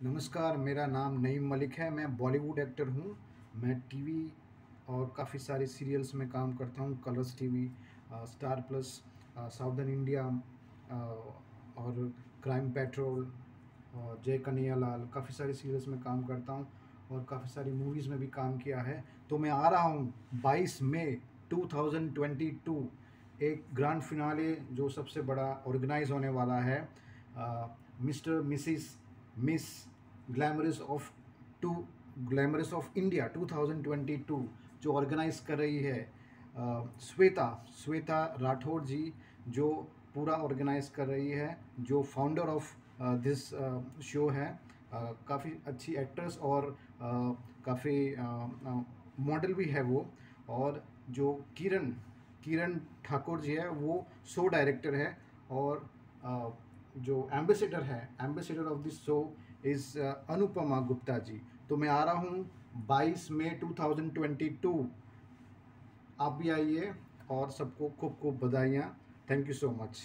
नमस्कार, मेरा नाम नईम मलिक है। मैं बॉलीवुड एक्टर हूँ। मैं टीवी और काफ़ी सारे सीरियल्स में काम करता हूँ। Colors TV Star Plus Southern India और क्राइम पेट्रोल जय कन्हैया लाल काफ़ी सारे सीरियल्स में काम करता हूँ और काफ़ी सारी मूवीज़ में भी काम किया है। तो मैं आ रहा हूँ 22 मई 2022 एक ग्रैंड फिनाले जो सबसे बड़ा ऑर्गेनाइज होने वाला है। Mister, missus miss glamorous of to glamorous of India 2022 जो ऑर्गेनाइज कर रही है श्वेता श्वेता राठौर जी, जो पूरा ऑर्गेनाइज कर रही है, जो फाउंडर ऑफ़ दिस शो है काफ़ी अच्छी एक्ट्रेस और काफ़ी मॉडल भी है वो, और जो किरण किरण ठाकुर जी है, वो शो डायरेक्टर है, और जो एम्बेसडर है ambassador of this show is Anupama Gupta ji तो मैं आ रहा हूँ 22 मई 2022 आप भी आइए और सबको खूब खूब बधाइयाँ। Thank you so much